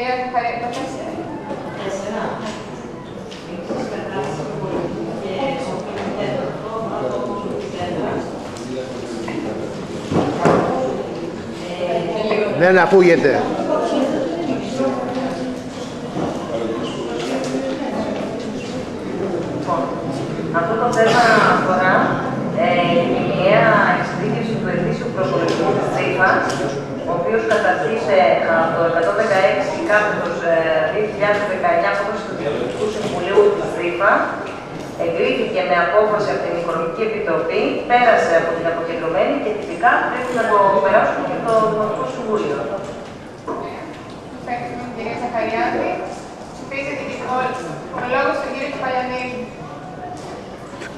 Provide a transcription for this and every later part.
κυρία Ζαχαρία, το τέσσερα. Δεν ακούγεται. Αυτό το θέμα αφορά ε, η ενιαία εξειδίκευση του ετήσιου προσωπικού της ΤΡΙΦΑ οποίος καταρτήσε από το 116 κάθετος ε, 2019 απόφαση του Διοικητικού Συμβουλίου της ΤΡΙΦΑ, εγκρίθηκε με απόφαση από την Οικονομική Επιτροπή, πέρασε από την αποκεντρωμένη και τυπικά πρέπει να το περάσουμε και το Δημοτικό Συμβούλιο. Ευχαριστούμε την κυρία Ζαχαριάδη. Ψηφίζεται και ο λόγος του κύριου Κυπαλιανίδη.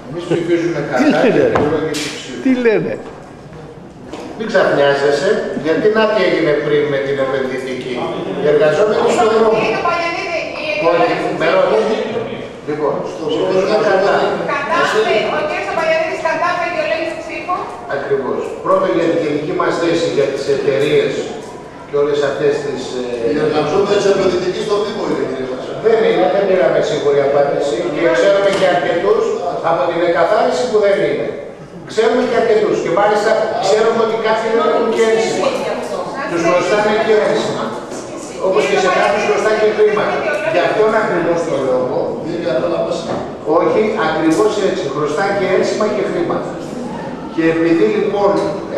Εμείς ψηφίζουμε Τι κατά λένε, και ρε. μπορούμε και ψηφίσουμε. Τι λένε; Μην ξαφνιάζεσαι, γιατί να τι έγινε πριν με την επενδυτική. Οι εργαζόμενοι στον δρόμο. Κύριε Κυπαλιανίδη, η Όχι, αιτιολόγηση με ρωτήσει. Λοιπόν, ψηφίζουμε κατά. Κατά, ο κύριος Κυπαλιανίδης κατά με αιτιολόγηση ψήφου. Ακριβώς. Πρώτο για την γενική μας θέση για τις εταιρείες και όλες αυτές τις... ε, Οι εργαζόμενοι της επενδυτικής στον Δήμο είναι, κύριε Βασίλη. Δεν είναι, δεν πήραμε σίγουρη απάντηση και ξέρουμε και αρκετούς από την εκαθάριση που δεν είναι. Ξέρουμε και αρκετούς και μάλιστα ξέρουμε ότι κάποιοι δεν έχουν και ένσημα. Τους χρωστάνε και ένσημα. Όπως και σε κάποιους χρωστά και χρήμα. Γι' αυτόν ακριβώς το λόγο, Δεν κατάλαβα. όχι ακριβώς έτσι, χρωστά και ένσημα και χρήματα. Και επειδή λοιπόν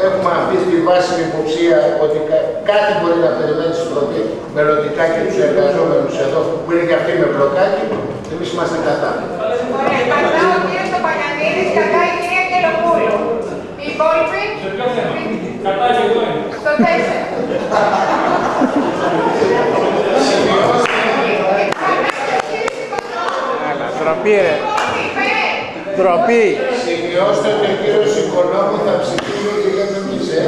έχουμε αυτή τη βάσιμη υποψία ότι κα- κάτι μπορεί να περιμένει στην πρώτη μελλοντικά και τους εργαζόμενους εδώ, που είναι και αυτοί με μπλοκάκι, εμείς είμαστε κατά. Ωραία, κατά ο κύριος Κυπαλιανίδης, κατά η κυρία Κελοπούλου. Οι υπόλοιποι Κατά και εγώ είμαι. στο τέσσερα. Έλα, ντροπή ρε. Υπέρ. Ντροπή. Σημειώστε ότι ο κύριος Οικονόμου θα ψηφίσει και δεν εμείς, ε.